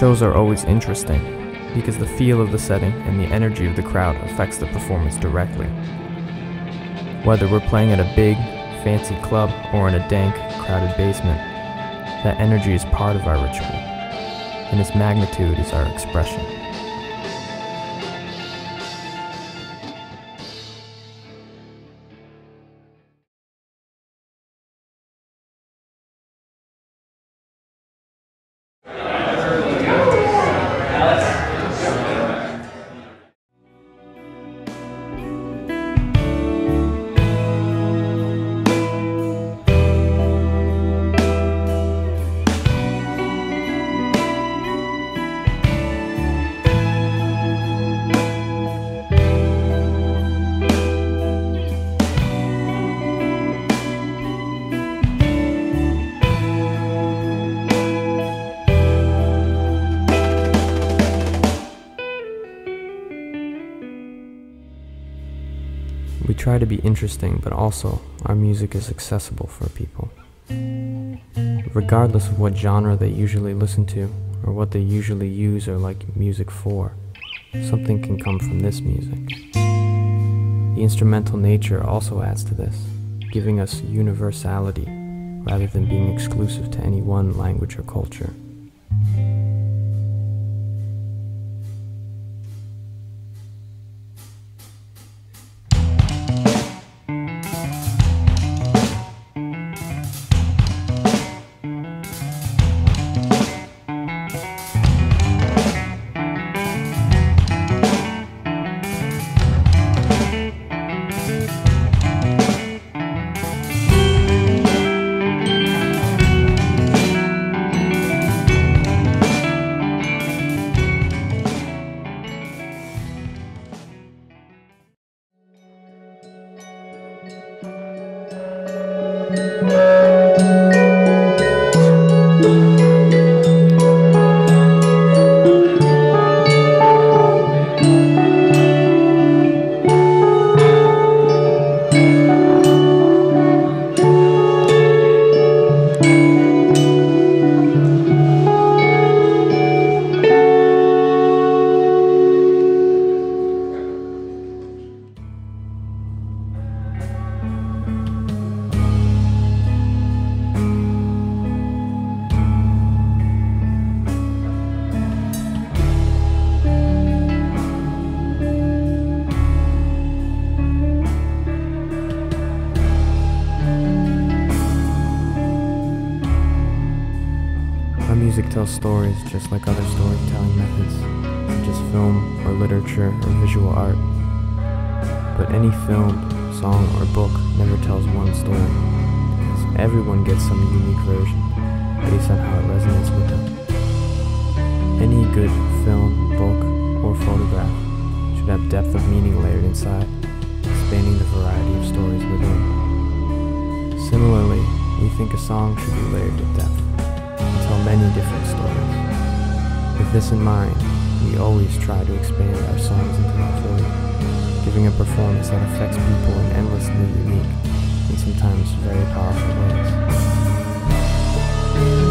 Shows are always interesting because the feel of the setting and the energy of the crowd affects the performance directly. Whether we're playing at a big, fancy club or in a dank, crowded basement, that energy is part of our ritual, and its magnitude is our expression. We try to be interesting, but also our music is accessible for people. Regardless of what genre they usually listen to, or what they usually use or like music for, something can come from this music. The instrumental nature also adds to this, giving us universality rather than being exclusive to any one language or culture. Our music tells stories just like other storytelling methods, such as film or literature or visual art. But any film, song, or book never tells one story, because everyone gets some unique version based on how it resonates with them. Any good film, book, or photograph should have depth of meaning layered inside, expanding the variety of stories within. Similarly, we think a song should be layered with depth tell many different stories. With this in mind, we always try to expand our songs into the void, giving a performance that affects people in endlessly unique and sometimes very powerful ways.